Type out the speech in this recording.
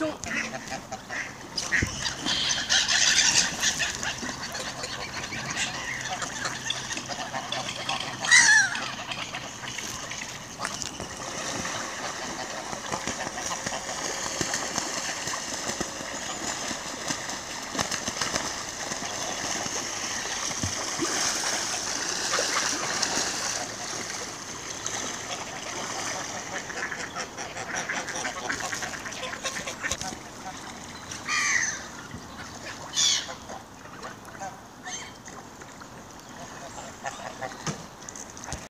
中。